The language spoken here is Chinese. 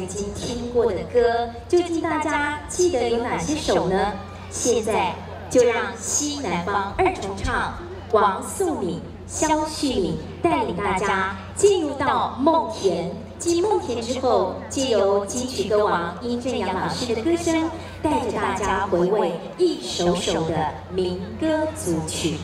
曾经听过的歌究竟大家记得有哪些首呢？现在就让西南方二重唱王素敏肖旭敏带领大家进入到梦田继梦田之后借由金曲歌王殷正阳老师的歌声带着大家回味一首首的民歌组曲。